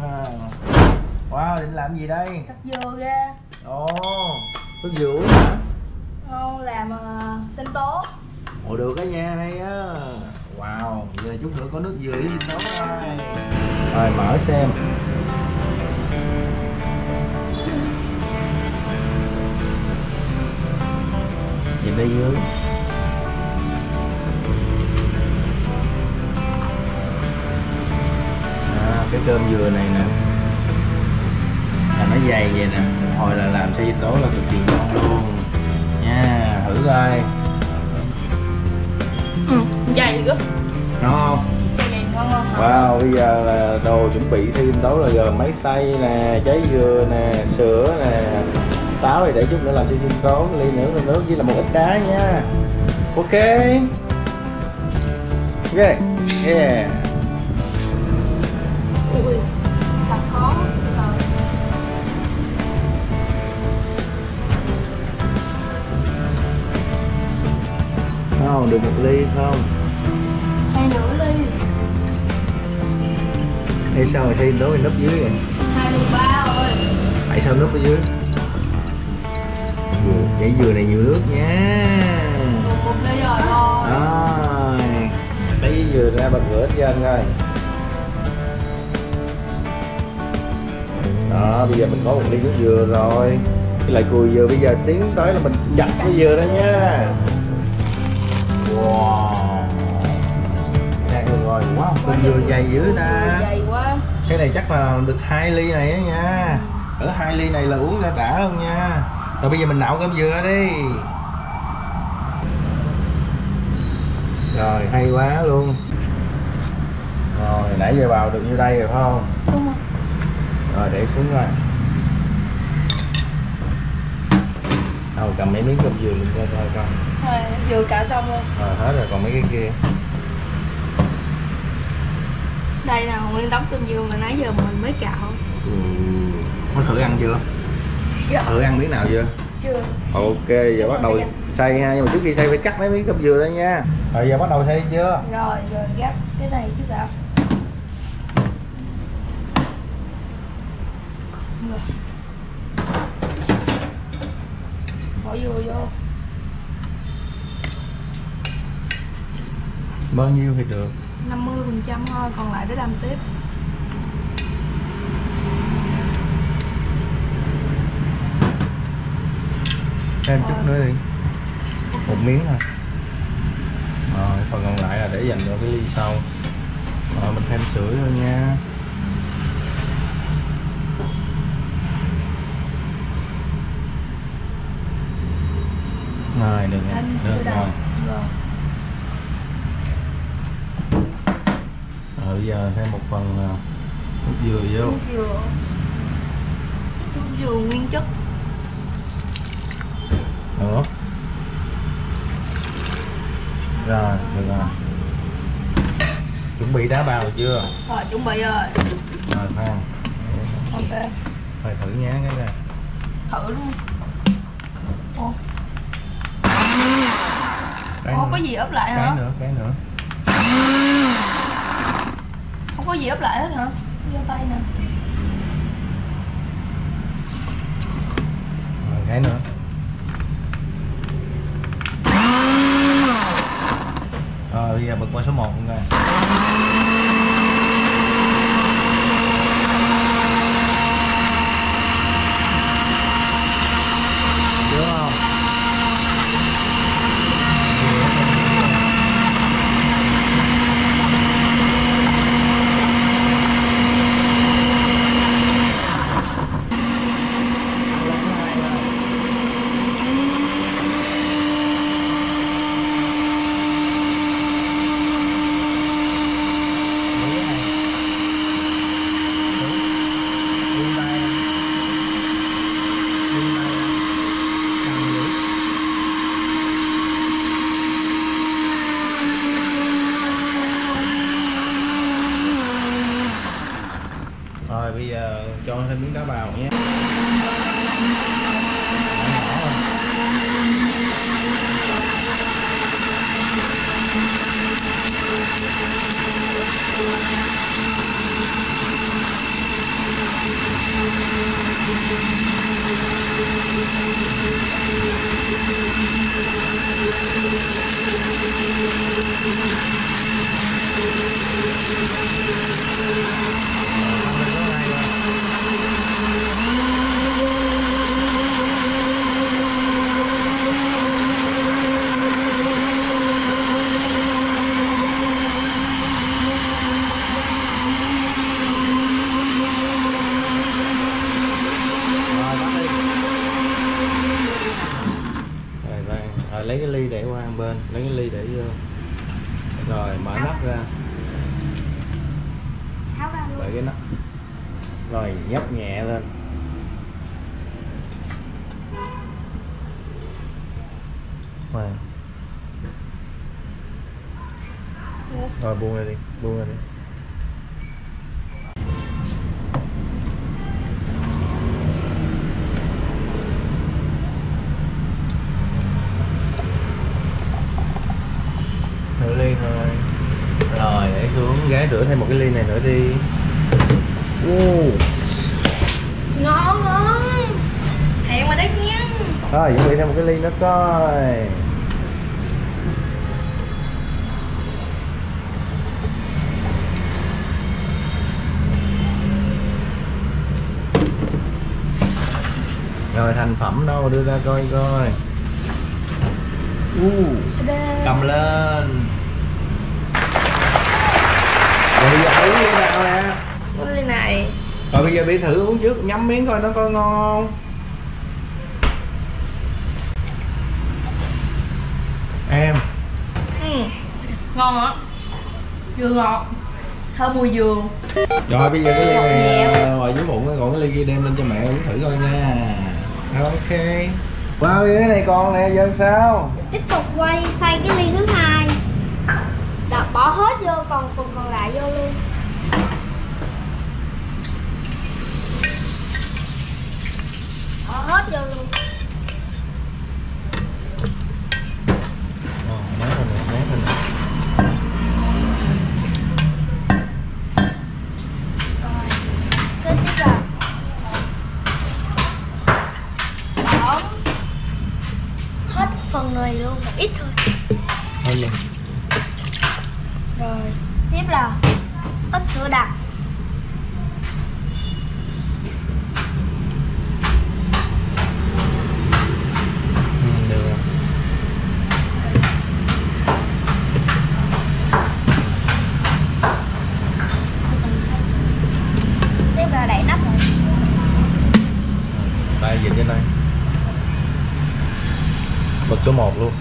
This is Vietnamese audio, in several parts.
Wow. wow, định làm gì đây? cắt dừa ra. Ồ, nước dừa uống hả? không làm uh, sinh tố. Ồ được á nha, hay á. Wow, giờ chút nữa có nước dừa với sinh tố rồi Rồi mở xem. Nhìn đây dưới Cái cơm dừa này nè Là nó dày vậy nè hồi là làm xay tố là cực kỳ ngon luôn Nha, thử coi ừ dày quá Ngon không? Wow, bây giờ là đồ chuẩn bị xây dinh tố là gồm máy xay nè, trái dừa nè, sữa nè, táo thì để chút nữa làm xây dinh tố, ly nữa ly nước với là một ít đá nha. Ok. Ok. Yeah. Không, được một ly không? hai nửa ly Hay sao mà dinh tố thì núp dưới rồi? hai phần ba rồi Tại sao núp ở dưới? Dừa, Nhảy dừa này nhiều nước nha. một một ly rồi thôi Rồi. Lấy dừa ra bật rửa trên coi. đó bây giờ mình có một ly nước dừa rồi cái lại cùi dừa bây giờ tiến tới là mình chặt cái dừa đó nha dừa dày dữ ta. Dày quá. Cái này chắc là được hai ly này á nha. Ở hai ly này là uống ra đã luôn nha. Rồi bây giờ mình nạo cơm dừa đi. Rồi hay quá luôn. Rồi nãy giờ vào được như đây rồi phải không? Đúng không rồi để xuống rồi đâu cầm mấy miếng cơm dừa lên coi coi coi. Rồi vừa cạo xong luôn. Rồi hết rồi còn mấy cái kia đây là nguyên đống cơm dừa mà nãy giờ mình mới cạo. Ừ. có thử ăn chưa? Dạ. Thử ăn miếng nào chưa? Chưa. Ok giờ bắt đầu xay ha nhưng mà trước khi xay phải cắt mấy miếng cơm dừa đó nha. Rồi giờ bắt đầu xay chưa? Rồi rồi gắp cái này trước đã. Bỏ dừa vô bao nhiêu thì được? 50 phần trăm thôi còn lại để làm tiếp. Thêm chút nữa đi. Một miếng thôi. Rồi phần còn lại là để dành cho cái ly sau. Rồi mình thêm sữa thôi nha. Rồi được được rồi đậu. rồi rồi bây giờ thêm một phần à, nước dừa vô nước dừa. Nước dừa nguyên chất. Nữa rồi được rồi. Chuẩn bị đá bào chưa? Rồi chuẩn bị rồi. Rồi khoan. Ok. Phải thử nhá cái này. Thử luôn. Ồ, cái không có gì ấp lại cái hả? nữa cái nữa không có gì ấp lại hết hả? Giơ tay nè. Rồi, cái nữa. Rồi, bây giờ bật qua số 1 luôn coi Được không? Rồi bây giờ cho thêm miếng đá bào nhé. Nhỏ nhỏ thôi. rồi bắt đi rồi đây rồi Ờ, lấy cái ly để qua bên lấy cái ly để vô rồi mở nắp ra tháo ra đợi luôn cái nắp rồi nhấp nhẹ lên Wow. rồi buông ra đi buông ra đi. Nửa ly thôi. Rồi để xuống gái rửa thêm một cái ly này nữa đi. Uh. ngon ngon hẹn qua đấy nha rồi chuẩn bị thêm một cái ly nữa coi. Rồi thành phẩm đâu đưa ra coi coi. Uh, cầm lên. Rồi bây giờ uống ly nào nè. Cái ly này. Rồi bây giờ bị thử uống trước nhắm miếng coi nó coi ngon không em. Ừ. ngon á dừa ngọt. Thơm mùi dừa. Rồi bây giờ cái ly này à, ngoài dưới bụng còn cái ly kia đem lên cho mẹ uống thử coi nha. Ok. Wow cái này còn nè giờ sao? Tiếp tục quay xay cái ly thứ hai. Đập bỏ hết vô còn phần còn lại vô luôn bỏ hết vô luôn Ồ, nát rồi nè nát rồi nè rồi kế tiếp là bỏ hết phần này luôn một ít thôi. Thôi rồi tiếp là ít sữa đặc ừ, được rồi từ từ xay tiếp là đậy nắp lại đây dịch trên đây bật số 1 luôn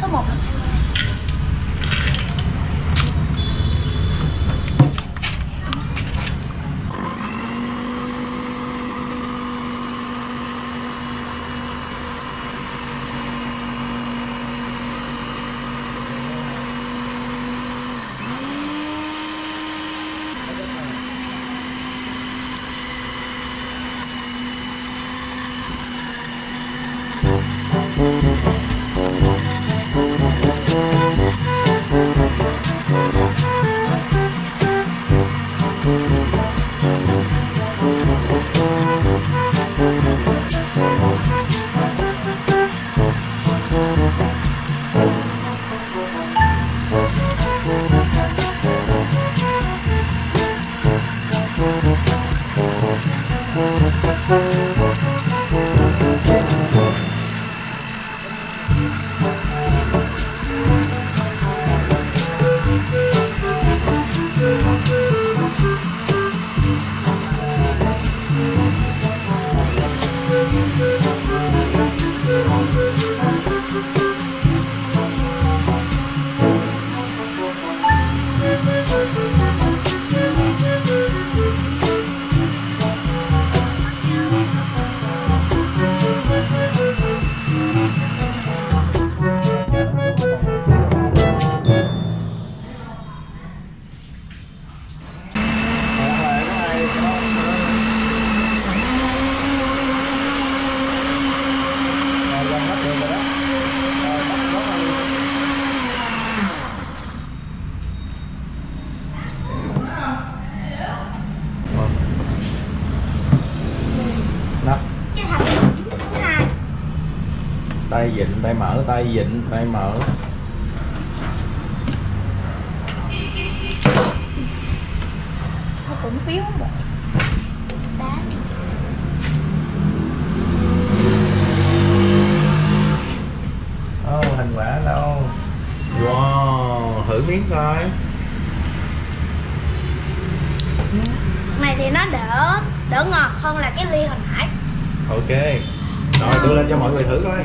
số 1 là sao Rồi Tay mở tay vịn tay mở. Nó cũng phiếu một đá. Ô, thành quả đâu? Wow, thử miếng coi. Này thì nó đỡ đỡ ngọt hơn là cái ly hồi nãy. Ok Rồi đưa lên cho mọi người thử coi